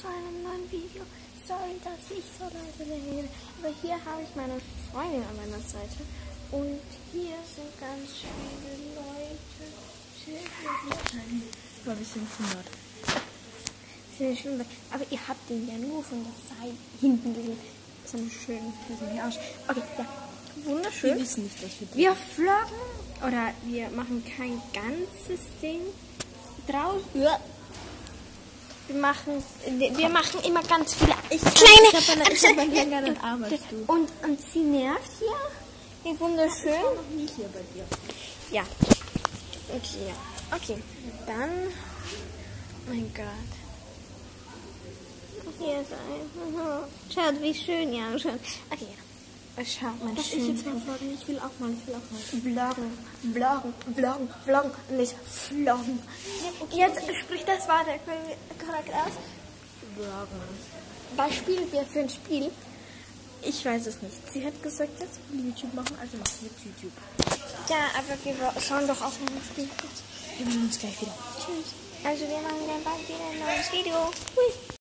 zu einem neuen Video. Sorry, dass ich so leise rede, aber hier habe ich meine Freundin an meiner Seite und hier sind ganz viele Leute. Ich glaube, wir sind 100. Sehr schön, aber ihr habt den ja nur von der Seite hinten gesehen. So eine schöne hier aus. Okay, ja, wunderschön. Wir wissen nicht, was wir tun. Wir vloggen oder wir machen kein ganzes Ding draußen. Ja. Wir machen, wir machen immer ganz viele Ich kleine. Ich habe einen, ich hab einen längeren Arm als du. und, und sie nervt hier. Wie wunderschön. noch nie hier bei dir. Ja. Okay, ja. Okay, dann. Mein Gott. Hier ist ein. Schaut, wie schön, ja, schön. Okay, ja. Schaut mal Darf ich schön. jetzt mal vloggen? Ich will auch mal, ich will auch mal. Vloggen, vloggen, vloggen, vloggen, nicht vloggen. Jetzt spricht das Wort korrekt aus. Vloggen. Was spielen wir für ein Spiel? Ich weiß es nicht. Sie hat gesagt, jetzt will YouTube machen, also machen wir YouTube. Ja, aber wir schauen doch auch noch ein Spiel. Wir sehen uns gleich wieder. Tschüss. Also wir machen dann bald wieder ein neues Video. Hui.